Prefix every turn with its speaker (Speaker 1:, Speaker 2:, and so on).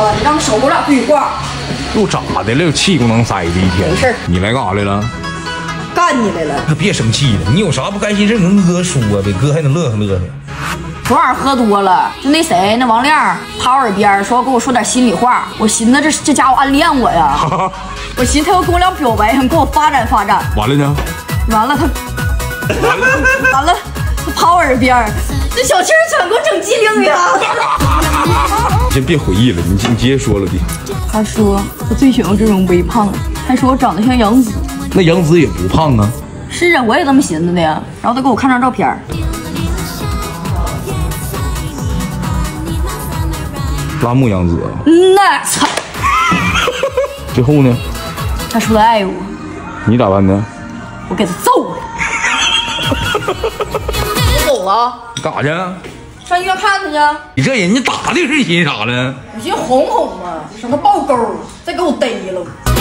Speaker 1: 了，你让他少给我俩对话。
Speaker 2: 又咋的了？又气不能塞的一天。
Speaker 1: 没事儿
Speaker 2: 你来干啥来了？
Speaker 1: 干你来了！
Speaker 3: 可别生气了，你有啥不开心事跟哥说呗，哥还能乐呵乐呵。
Speaker 1: 昨晚喝多了，就那谁那王亮趴我耳边说跟我说点心里话，我寻思这这家伙暗恋我呀，我寻思他要跟我俩表白，想跟我发展发展。
Speaker 2: 完了呢？
Speaker 1: 完了他，完了他趴我耳边，这小气儿喘给我整机灵呀。
Speaker 2: 你先别回忆了，你你接着说了弟。
Speaker 1: 他说他最喜欢这种微胖，还说我长得像杨紫。
Speaker 2: 那杨紫也不胖啊。
Speaker 1: 是啊，我也这么寻思的呀。然后他给我看张照片儿，
Speaker 2: 拉木杨子啊。
Speaker 1: 嗯呐，操！
Speaker 2: 最后呢？
Speaker 1: 他说他爱我，
Speaker 2: 你咋办呢？
Speaker 1: 我给他揍了。我走了，
Speaker 2: 干啥去？
Speaker 1: 上医院看他去。
Speaker 2: 你这人你打的是寻思啥了？
Speaker 1: 我寻思哄哄嘛，省得爆沟，再给我逮了。